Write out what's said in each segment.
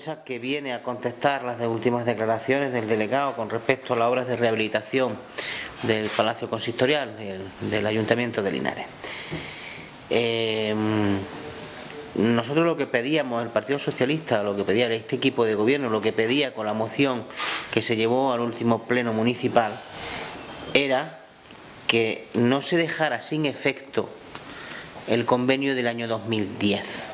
prensa que viene a contestar las últimas declaraciones del delegado con respecto a las obras de rehabilitación del Palacio Consistorial del, Ayuntamiento de Linares. Eh, nosotros lo que pedíamos, el Partido Socialista, lo que pedía este equipo de gobierno, lo que pedía con la moción que se llevó al último pleno municipal, era que no se dejara sin efecto el convenio del año 2010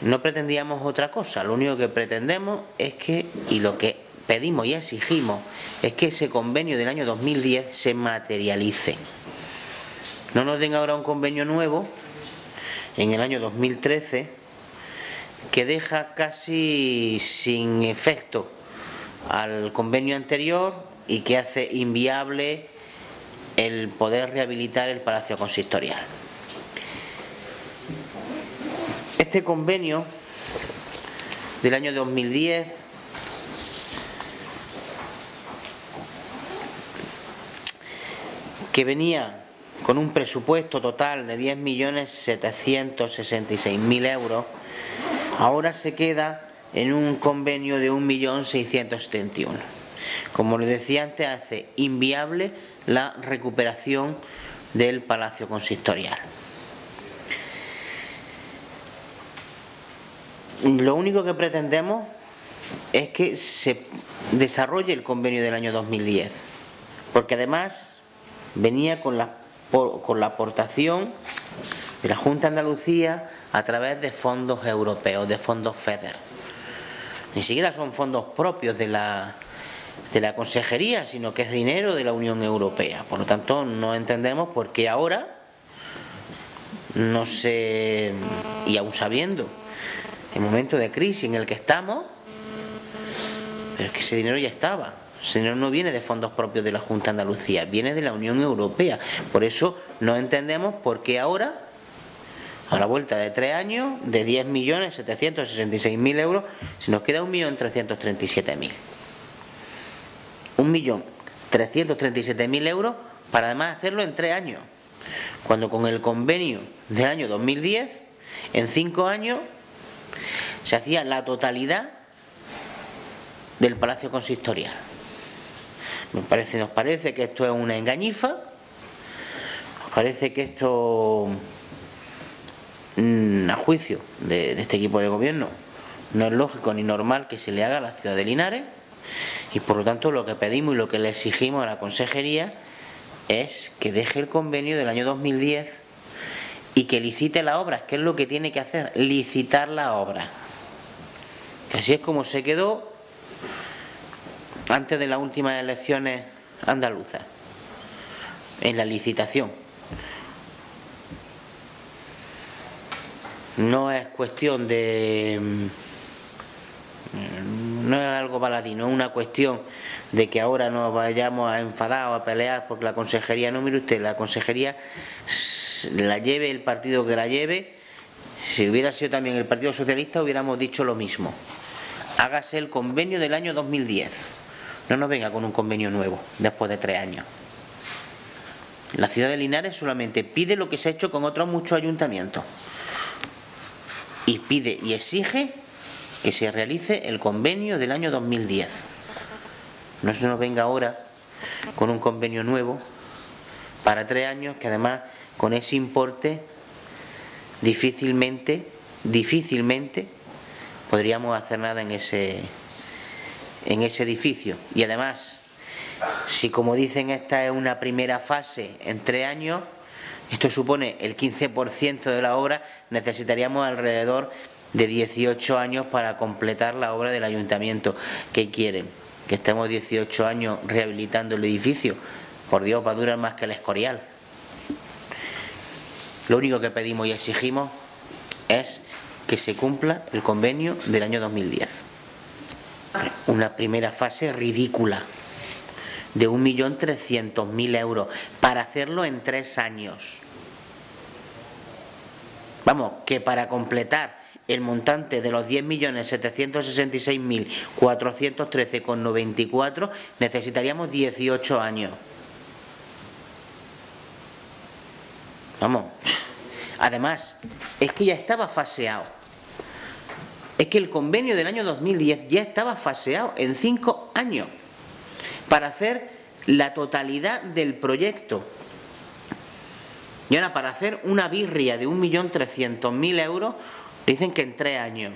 no pretendíamos otra cosa, lo único que pretendemos es que, y lo que pedimos y exigimos, es que ese convenio del año 2010 se materialice. No nos den ahora un convenio nuevo en el año 2013 que deja casi sin efecto al convenio anterior y que hace inviable el poder rehabilitar el Palacio Consistorial. Este convenio del año 2010 que venía con un presupuesto total de 10.766.000 euros, ahora se queda en un convenio de 1.671. Como les decía antes, hace inviable la recuperación del Palacio Consistorial. Lo único que pretendemos es que se desarrolle el convenio del año 2010, porque además venía con la, con la aportación de la Junta de Andalucía a través de fondos europeos, de fondos FEDER. Ni siquiera son fondos propios de la, de la consejería, sino que es dinero de la Unión Europea. Por lo tanto, no entendemos por qué ahora no se, y aún sabiendo el momento de crisis en el que estamos, pero es que ese dinero ya estaba. Ese dinero no viene de fondos propios de la Junta de Andalucía, viene de la Unión Europea. Por eso no entendemos por qué ahora, a la vuelta de tres años, de 10.766.000 euros, se nos queda 1.337.000. 1.337.000 euros para además hacerlo en tres años. Cuando con el convenio del año 2010, en cinco años, se hacía la totalidad del Palacio Consistorial. Nos parece, nos parece que esto es una engañifa, nos parece que esto, mm, a juicio de, de este equipo de gobierno, no es lógico ni normal que se le haga a la ciudad de Linares y por lo tanto lo que pedimos y lo que le exigimos a la consejería es que deje el convenio del año 2010 y que licite la obra, que es lo que tiene que hacer, licitar la obra. Así es como se quedó antes de las últimas elecciones andaluzas, en la licitación. No es cuestión de... No es algo paladino, es una cuestión de que ahora nos vayamos a enfadar o a pelear porque la consejería, no mire usted, la consejería la lleve el partido que la lleve, si hubiera sido también el Partido Socialista hubiéramos dicho lo mismo hágase el convenio del año 2010. No nos venga con un convenio nuevo después de tres años. La ciudad de Linares solamente pide lo que se ha hecho con otros muchos ayuntamientos. Y pide y exige que se realice el convenio del año 2010. No se nos venga ahora con un convenio nuevo para tres años que además con ese importe difícilmente, difícilmente podríamos hacer nada en ese, en ese edificio. Y además, si como dicen esta es una primera fase en tres años, esto supone el 15% de la obra, necesitaríamos alrededor de 18 años para completar la obra del ayuntamiento. ¿Qué quieren? Que estemos 18 años rehabilitando el edificio. Por Dios, va a durar más que el escorial. Lo único que pedimos y exigimos es que se cumpla el convenio del año 2010. Una primera fase ridícula de 1.300.000 euros para hacerlo en tres años. Vamos, que para completar el montante de los 10.766.413,94 necesitaríamos 18 años. Vamos, además, es que ya estaba faseado es que el convenio del año 2010 ya estaba faseado en cinco años para hacer la totalidad del proyecto. Y ahora para hacer una birria de 1.300.000 euros, dicen que en tres años.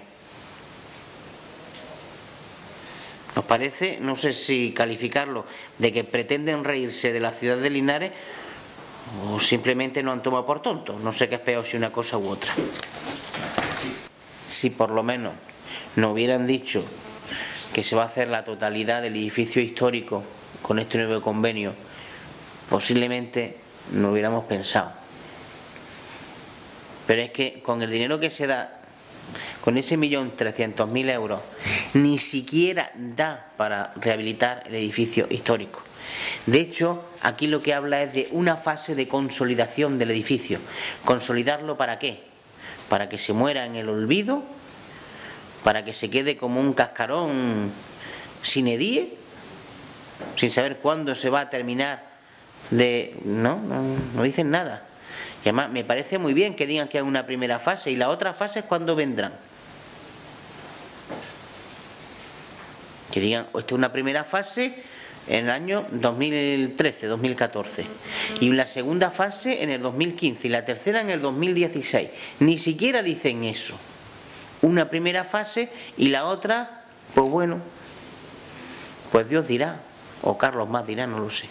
¿Os parece? No sé si calificarlo de que pretenden reírse de la ciudad de Linares o simplemente no han tomado por tonto. No sé qué es peor si una cosa u otra. Si por lo menos nos hubieran dicho que se va a hacer la totalidad del edificio histórico con este nuevo convenio, posiblemente no hubiéramos pensado. Pero es que con el dinero que se da con ese millón trescientos mil euros ni siquiera da para rehabilitar el edificio histórico. De hecho, aquí lo que habla es de una fase de consolidación del edificio. ¿Consolidarlo para qué? Para que se muera en el olvido, para que se quede como un cascarón sin edie, sin saber cuándo se va a terminar de... No, no, no dicen nada. Y además me parece muy bien que digan que hay una primera fase y la otra fase es cuando vendrán. Que digan, esta es una primera fase en el año 2013, 2014. Y la segunda fase en el 2015 y la tercera en el 2016. Ni siquiera dicen eso. Una primera fase y la otra, pues bueno, pues Dios dirá, o Carlos más dirá, no lo sé.